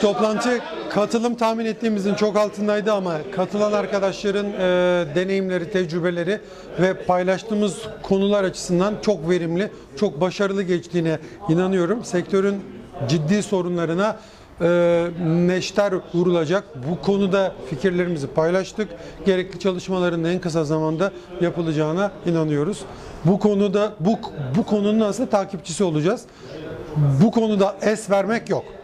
Toplantı katılım tahmin ettiğimizin çok altındaydı ama katılan arkadaşların e, deneyimleri, tecrübeleri ve paylaştığımız konular açısından çok verimli, çok başarılı geçtiğine inanıyorum. Sektörün ciddi sorunlarına e, neşter vurulacak. Bu konuda fikirlerimizi paylaştık. Gerekli çalışmaların en kısa zamanda yapılacağına inanıyoruz. Bu konuda bu bu konunun aslında takipçisi olacağız. Bu konuda es vermek yok.